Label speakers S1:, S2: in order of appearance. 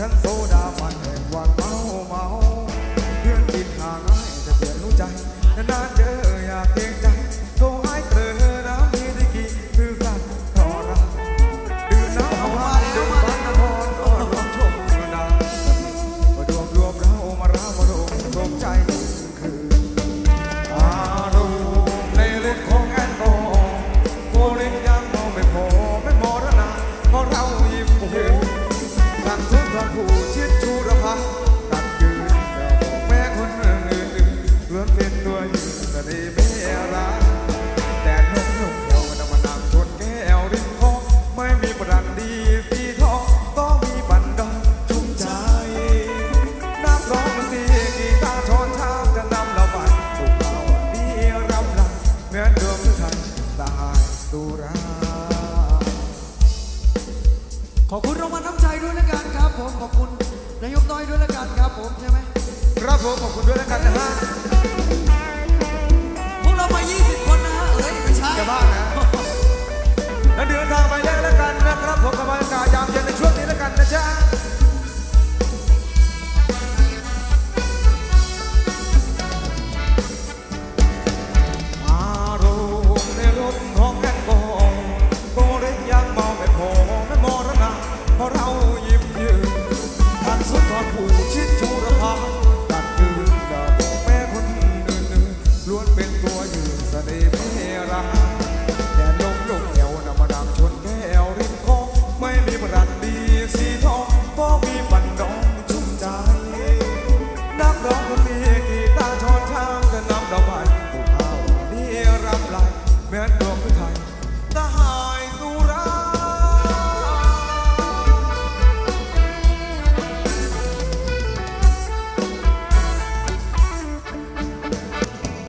S1: ฉันโซดาฟันแห่งวันเมาเมาเพื่อนตินห่างง่ายแต่เพื่อนรู้ใจนานๆเจอ ผู้รูชิดชูรพัฒตัดยืนแต่บอกแม่คนอื่นรื่อนเป็นตัวหญิงแต่ดีไม่รักแต่นกนุ่มเดียวนำมานำชนแก้วริมคลองไม่มีประดันดีตีทองก็มีบันดองชุ่มใจ น้ำร้องมันตีกีตาร์ช้อนชามจะนำเราไปถูกเราดีรำรังเหมือนเดิมทันตายตุรา
S2: ขอบคุณ นายกน้อยด้วยละกันครับผมใช่ไหม
S1: ครับผมขอบคุณด้วยละกันนะฮะ mas eu topo de